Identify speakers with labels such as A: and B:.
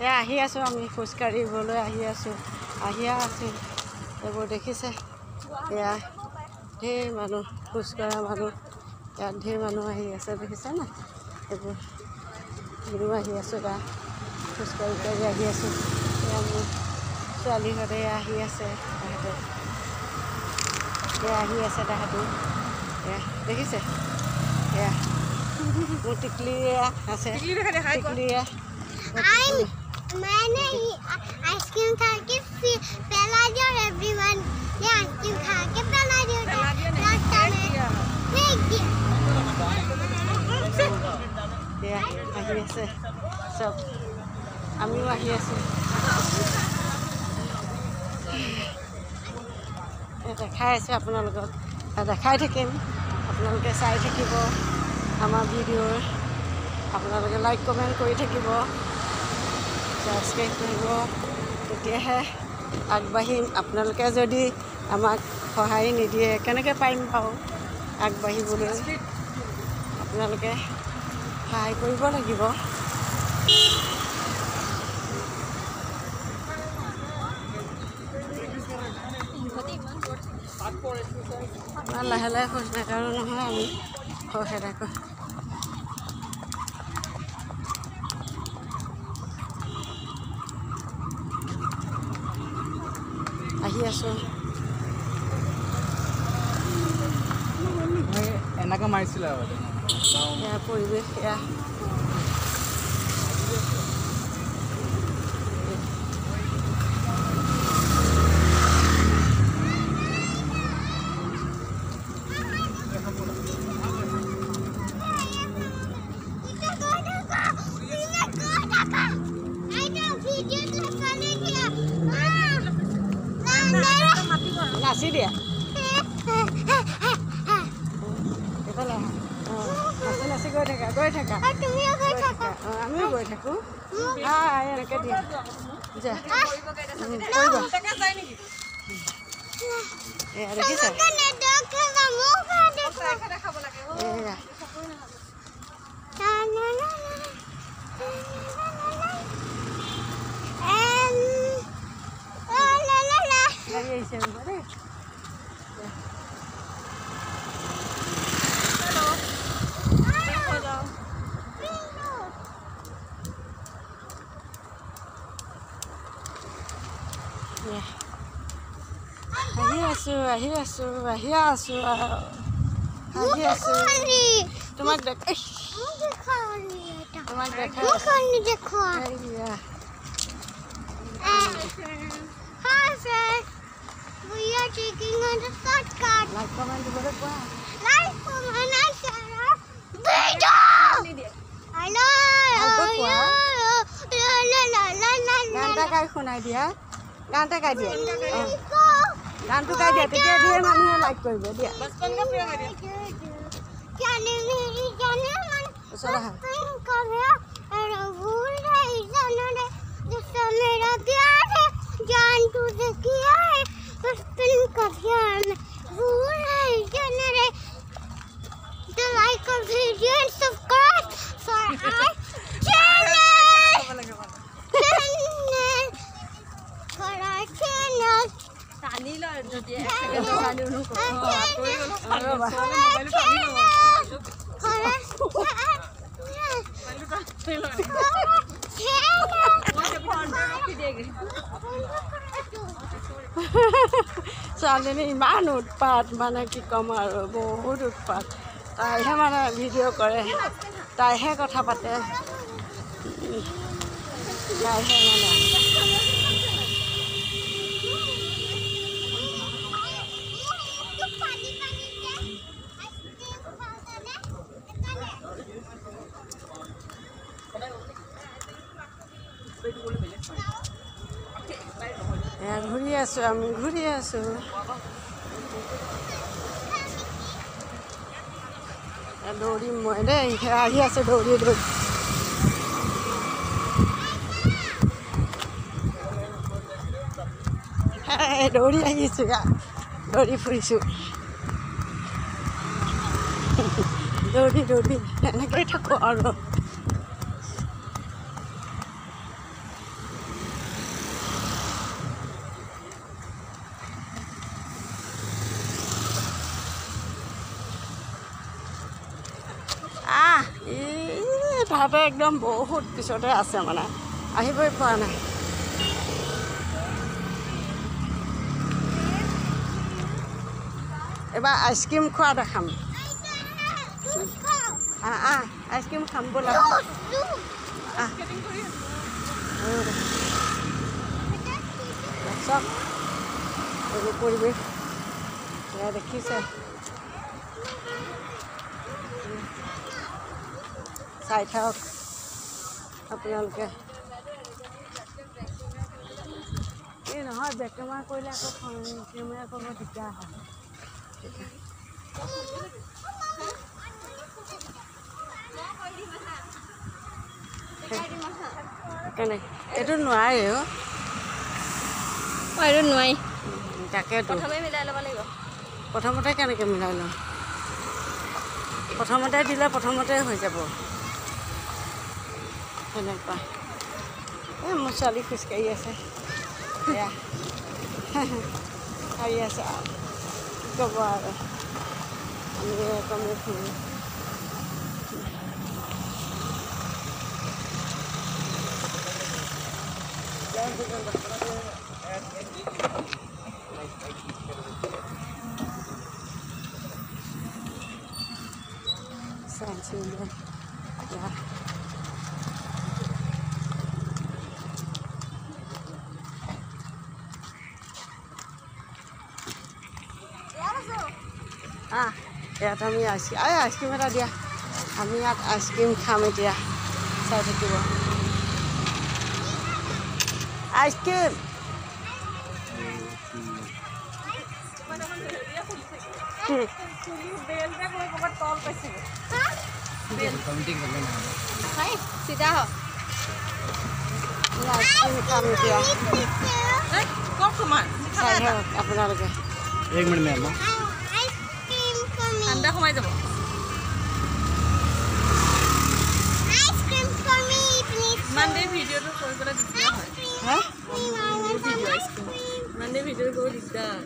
A: এয়া আহি আছোঁ আমি খোজকাঢ়িবলৈ আহি আছোঁ। আহিয়ে আছোঁ। এইবোৰ দেখিছে? এয়া ঢেৰ মানুহ খোজকঢ়া মানুহ। ইয়াত ঢেৰ মানুহ আহি আছে দেখিছে না এইবোৰ আমিও আহি আছোঁ গা খোজকাঢ়ি কাঢ়ি আহি আছোঁ। এয়া মোৰ ছোৱালীহঁতে আহি আছে তাহাঁতে এয়া আহি আছে তাহাঁতো এয়া দেখিছে? এয়া মোৰ টিকলি এয়া আছে টিকলি
B: मैंने आइसक्रीम खा के फिर पहला दिया एवरीवन ने आइसक्रीम खा के पहला दिया रास्ता में फेंक दिया
A: এয়া আহি আছে চব আমিও আহি আছোঁ এয়া দেখাই আছোঁ আপোনালোকক আৰু দেখাই থাকিম আপোনালোকে চাই থাকিব আমাৰ ভিডিঅ'ৰ আপোনালোকে লাইক কমেণ্ট কৰি থাকিব ছাবস্ক্ৰাইব কৰিব। তেতিয়াহে আগবাঢ়িম। আপোনালোকে যদি আমাক সঁহাৰি নিদিয়ে কেনেকৈ পাৰিম বাৰু আগবাঢ়িবলৈ? আপোনালোকে সহায় কৰিব লাগিব। লাহে লাহে খোজ নাকাঢ়োঁ নহয় আমি খৰখেদা আছোঁ
C: এনেকৈ মাৰিছিলে আৰু
A: পৰিৱেশ এয়া নাচি দিয়া এইফালে আহা অঁ নাচি নাচি গৈ থাকা গৈ থাকা গৈ থাকা অঁ আমিও গৈ থাকোঁ আহ এনেকৈ দিয়া যা উম, কৰিবা এয়া দেখিছা আছোঁ আহি আছোঁ আহি আছোঁ আৰু আহি আছোঁ তোমাক দেখ ইস, তোমাক দেখা
B: देखो
A: এয়া
B: Hi, friends. We are taking on the shortcut.
A: Like comment দিবলৈ কোৱা
B: Like, comment, and share. Video! Hello!
A: ভালকৈ কোৱা।
B: La, la, la, la, la,
A: গান
B: la,
A: এটা
B: la.
A: গাই শুনাই দিয়া গান এটা গাই দিয়া অঁ
B: Go.
A: গানটো গাই দিয়া তেতিয়া ধেৰ মানুহে লাইক কৰিব দিয়া
B: जाने मेरी जाने मन
A: ওচৰত আহা ছোৱালীজনী ইমান উৎপাত মানে কি ক'ম আৰু বহুত উৎপাত তাইহে মানে ভিডিঅ' কৰে তাইহে কথা পাতে তাইহে মানে এয়া ঘূৰি আছোঁ আমি ঘূৰি আছোঁ এয়া দৌৰিম মই দেই সেয়া আহি আছে দৌৰি দৌৰি হেই, দৌৰি আহিছোঁ এয়া দৌৰি ফুৰিছোঁ দৌৰি দৌৰি এনেকৈ থাকোঁ আৰু যোৰহাটে একদম বহুত পিছতে আছে মানে। আহিবই পৰা নাই। এইবাৰ আইচক্ৰীম খোৱা দেখাম। আইচক্ৰীম খাম ব'লা। চব এইবোৰ পৰিৱেশ। দেখিছে। চাই থাকক। আপোনালোকে। এই নহয় বেক কেমেৰা কৰিলে আকৌ কেমেৰা কৰিব দিগদাৰ হয়। এইটো নোৱাৰে অ'
C: এইটো নোৱাৰি।
A: তাকেতো।
C: প্ৰথমে মিলাই ল'ব লাগিব।
A: প্ৰথমতে কেনেকৈ মিলাই লওঁ প্ৰথমতে দিলে প্ৰথমতে হৈ যাব। সেনেকুৱা এই মোৰ ছোৱালী খোজকাঢ়ি আছে এয়া কাঢ়ি আছে আৰু কি ক'ব আৰু আমি কমেই ফুৰোঁ Science Union. Ja. আহ ইয়াত আমি আইচক্ৰীম এই আইচক্ৰীম এটা দিয়া আমি ইয়াত আইচক্ৰীম খাম এতিয়া চাই থাকিব আইচক্ৰীম কি?
C: হয় চিধা হ ঠান্ডা সোমাই যাব। মানে ভিডিওটো কৰিবলৈ দিগদাৰ হয়। ইমান মানে ভিডিঅ'টো বহুত দিগদাৰ।